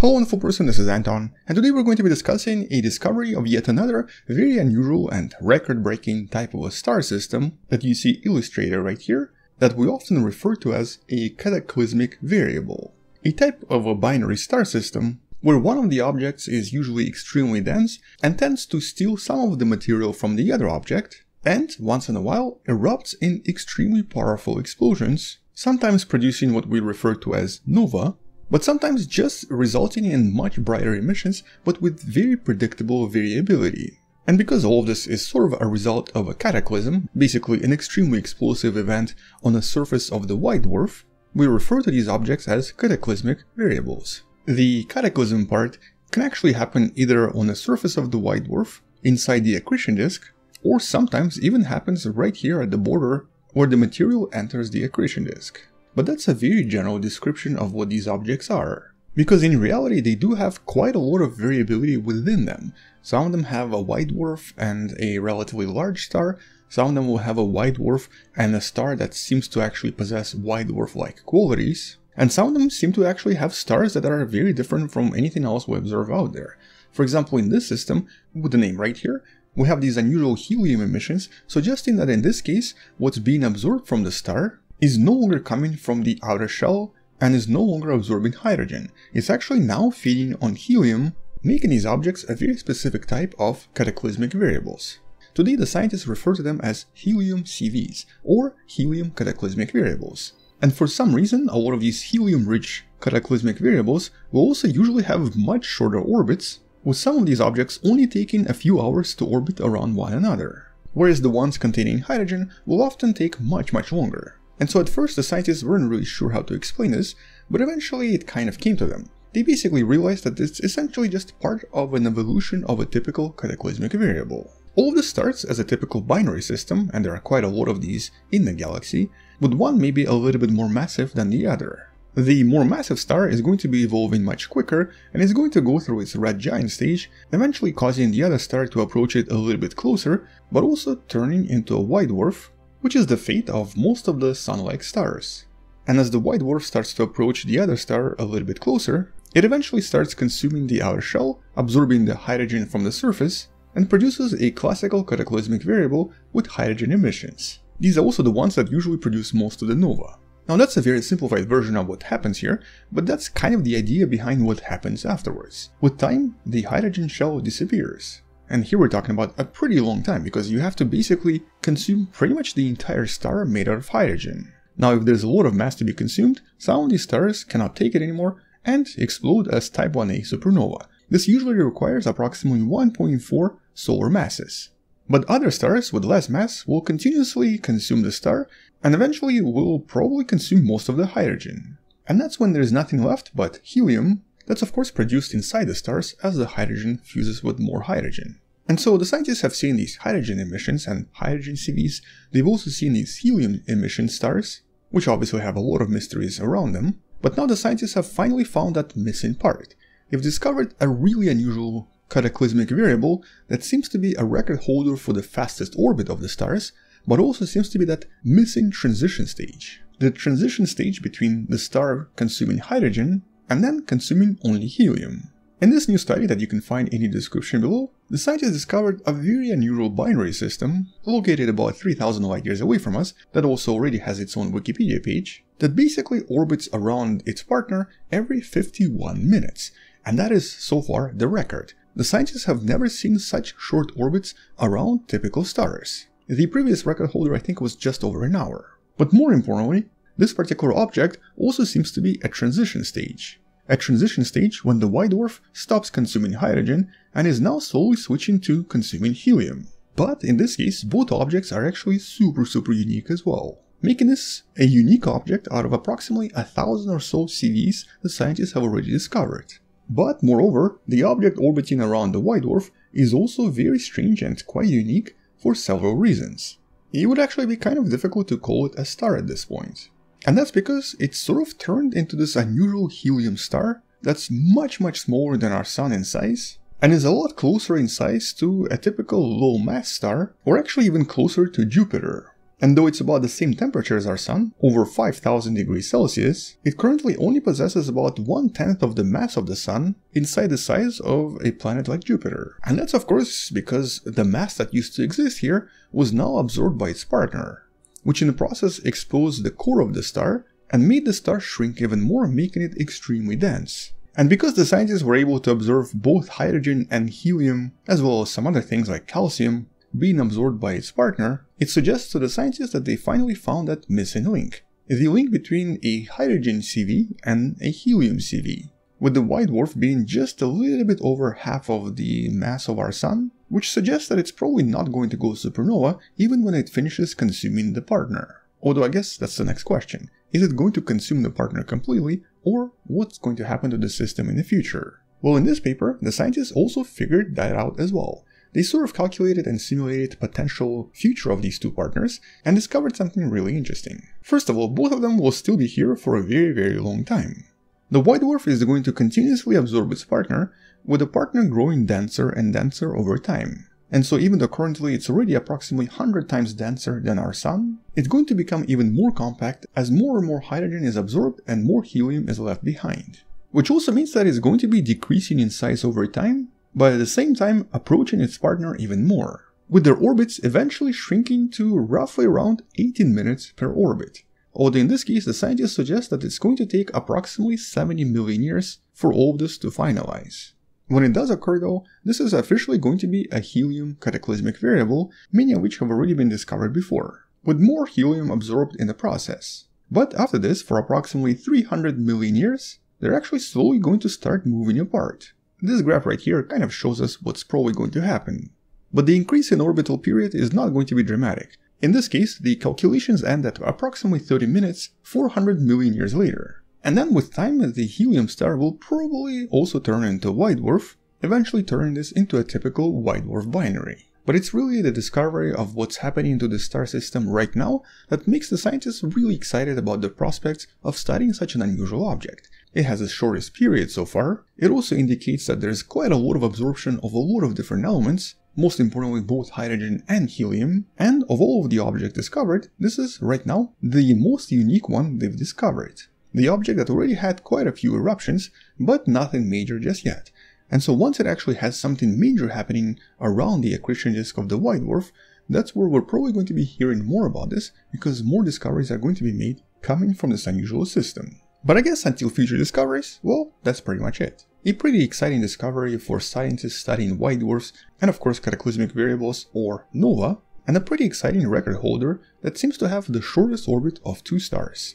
Hello wonderful person, this is Anton, and today we're going to be discussing a discovery of yet another very unusual and record-breaking type of a star system that you see illustrated right here, that we often refer to as a cataclysmic variable. A type of a binary star system where one of the objects is usually extremely dense and tends to steal some of the material from the other object, and once in a while erupts in extremely powerful explosions, sometimes producing what we refer to as nova, but sometimes just resulting in much brighter emissions but with very predictable variability. And because all of this is sort of a result of a cataclysm, basically an extremely explosive event on the surface of the white dwarf, we refer to these objects as cataclysmic variables. The cataclysm part can actually happen either on the surface of the white dwarf, inside the accretion disk, or sometimes even happens right here at the border where the material enters the accretion disk. But that's a very general description of what these objects are. Because in reality they do have quite a lot of variability within them. Some of them have a white dwarf and a relatively large star, some of them will have a white dwarf and a star that seems to actually possess white dwarf-like qualities, and some of them seem to actually have stars that are very different from anything else we observe out there. For example, in this system, with the name right here, we have these unusual helium emissions, suggesting that in this case, what's being absorbed from the star is no longer coming from the outer shell and is no longer absorbing hydrogen. It's actually now feeding on helium, making these objects a very specific type of cataclysmic variables. Today the scientists refer to them as helium CVs, or helium cataclysmic variables. And for some reason, a lot of these helium-rich cataclysmic variables will also usually have much shorter orbits, with some of these objects only taking a few hours to orbit around one another, whereas the ones containing hydrogen will often take much much longer. And so at first the scientists weren't really sure how to explain this, but eventually it kind of came to them. They basically realized that it's essentially just part of an evolution of a typical cataclysmic variable. All of this starts as a typical binary system, and there are quite a lot of these in the galaxy, with one maybe a little bit more massive than the other. The more massive star is going to be evolving much quicker and is going to go through its red giant stage, eventually causing the other star to approach it a little bit closer, but also turning into a white dwarf, which is the fate of most of the sun-like stars. And as the white dwarf starts to approach the other star a little bit closer, it eventually starts consuming the outer shell, absorbing the hydrogen from the surface, and produces a classical cataclysmic variable with hydrogen emissions. These are also the ones that usually produce most of the nova. Now that's a very simplified version of what happens here, but that's kind of the idea behind what happens afterwards. With time, the hydrogen shell disappears. And here we're talking about a pretty long time because you have to basically consume pretty much the entire star made out of hydrogen. Now if there's a lot of mass to be consumed, some of these stars cannot take it anymore and explode as type 1a supernova. This usually requires approximately 1.4 solar masses. But other stars with less mass will continuously consume the star and eventually will probably consume most of the hydrogen. And that's when there's nothing left but helium that's of course produced inside the stars as the hydrogen fuses with more hydrogen. And so the scientists have seen these hydrogen emissions and hydrogen CVs, they've also seen these helium emission stars, which obviously have a lot of mysteries around them, but now the scientists have finally found that missing part. They've discovered a really unusual cataclysmic variable that seems to be a record holder for the fastest orbit of the stars, but also seems to be that missing transition stage. The transition stage between the star consuming hydrogen and then consuming only helium. In this new study that you can find in the description below, the scientists discovered a very unusual binary system, located about 3000 light years away from us, that also already has its own Wikipedia page, that basically orbits around its partner every 51 minutes, and that is so far the record. The scientists have never seen such short orbits around typical stars. The previous record holder I think was just over an hour. But more importantly, this particular object also seems to be a transition stage. A transition stage when the white dwarf stops consuming hydrogen and is now slowly switching to consuming helium. But in this case, both objects are actually super super unique as well, making this a unique object out of approximately a thousand or so CVs the scientists have already discovered. But moreover, the object orbiting around the white dwarf is also very strange and quite unique for several reasons. It would actually be kind of difficult to call it a star at this point. And that's because it's sort of turned into this unusual helium star that's much much smaller than our sun in size, and is a lot closer in size to a typical low mass star, or actually even closer to Jupiter. And though it's about the same temperature as our Sun, over 5000 degrees Celsius, it currently only possesses about one tenth of the mass of the Sun inside the size of a planet like Jupiter. And that's of course because the mass that used to exist here was now absorbed by its partner, which in the process exposed the core of the star and made the star shrink even more, making it extremely dense. And because the scientists were able to observe both hydrogen and helium, as well as some other things like calcium, being absorbed by its partner, it suggests to the scientists that they finally found that missing link. The link between a hydrogen CV and a helium CV, with the white dwarf being just a little bit over half of the mass of our sun, which suggests that it's probably not going to go supernova even when it finishes consuming the partner. Although I guess that's the next question. Is it going to consume the partner completely, or what's going to happen to the system in the future? Well, in this paper, the scientists also figured that out as well. They sort of calculated and simulated potential future of these two partners and discovered something really interesting. First of all, both of them will still be here for a very very long time. The white dwarf is going to continuously absorb its partner, with the partner growing denser and denser over time. And so even though currently it's already approximately 100 times denser than our sun, it's going to become even more compact as more and more hydrogen is absorbed and more helium is left behind. Which also means that it's going to be decreasing in size over time, but at the same time approaching its partner even more, with their orbits eventually shrinking to roughly around 18 minutes per orbit. Although in this case the scientists suggest that it's going to take approximately 70 million years for all of this to finalize. When it does occur though, this is officially going to be a helium cataclysmic variable, many of which have already been discovered before, with more helium absorbed in the process. But after this, for approximately 300 million years, they're actually slowly going to start moving apart. This graph right here kind of shows us what's probably going to happen. But the increase in orbital period is not going to be dramatic. In this case, the calculations end at approximately 30 minutes, 400 million years later. And then with time, the helium star will probably also turn into a white dwarf, eventually turning this into a typical white dwarf binary. But it's really the discovery of what's happening to the star system right now that makes the scientists really excited about the prospects of studying such an unusual object. It has the shortest period so far, it also indicates that there's quite a lot of absorption of a lot of different elements, most importantly both hydrogen and helium, and of all of the objects discovered, this is, right now, the most unique one they've discovered. The object that already had quite a few eruptions, but nothing major just yet. And so once it actually has something major happening around the accretion disk of the white dwarf, that's where we're probably going to be hearing more about this, because more discoveries are going to be made coming from this unusual system. But I guess until future discoveries, well, that's pretty much it. A pretty exciting discovery for scientists studying white dwarfs and of course cataclysmic variables or nova, and a pretty exciting record holder that seems to have the shortest orbit of two stars.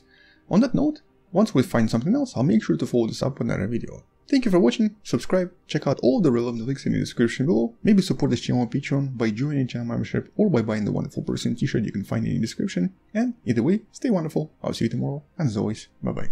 On that note, once we find something else, I'll make sure to follow this up with another video. Thank you for watching, subscribe, check out all the relevant links in the description below, maybe support this channel on Patreon by joining channel membership or by buying the Wonderful Person t-shirt you can find in the description, and either way, stay wonderful, I'll see you tomorrow, and as always, bye bye.